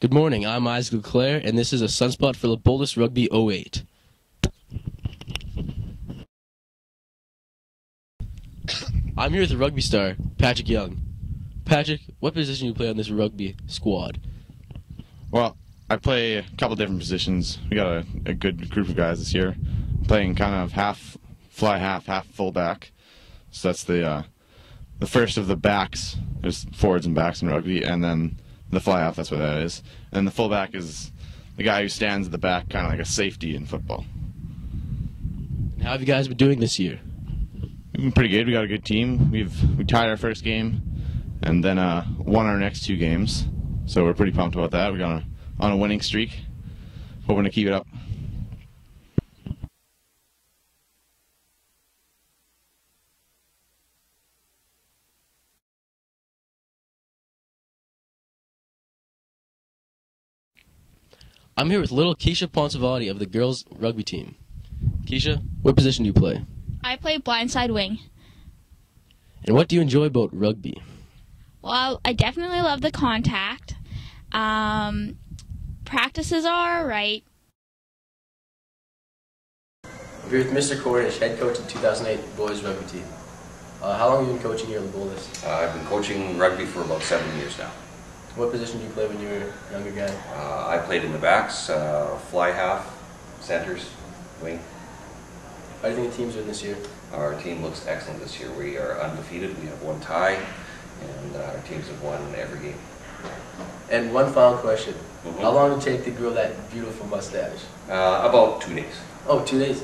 Good morning. I'm Isaac Leclaire, and this is a Sunspot for LeBoldus Rugby 08. I'm here with the rugby star, Patrick Young. Patrick, what position do you play on this rugby squad? Well, I play a couple different positions. We got a, a good group of guys this year, I'm playing kind of half fly half, half fullback. So that's the uh, the first of the backs. There's forwards and backs in rugby, and then the fly half. That's what that is. And the fullback is the guy who stands at the back, kind of like a safety in football. And how have you guys been doing this year? We've been pretty good. We got a good team. We've we tied our first game, and then uh, won our next two games. So we're pretty pumped about that. We got a, on a winning streak. Hoping to keep it up. I'm here with little Keisha Ponsavalli of the girls rugby team. Keisha, what position do you play? I play blindside wing. And what do you enjoy about rugby? Well, I definitely love the contact. Um, practices are alright. I'm here with Mr. Cornish, head coach of 2008 boys rugby team. Uh, how long have you been coaching here at LeBoldus? Uh, I've been coaching rugby for about seven years now. What position do you play when you were a younger guy? Uh, I played in the backs, uh, fly half, centers, wing. How do you think the team's doing this year? Our team looks excellent this year. We are undefeated. We have one tie, and uh, our teams have won every game. And one final question. Mhm. How long did it take to grow that beautiful mustache? Uh, about two days. Oh, two days.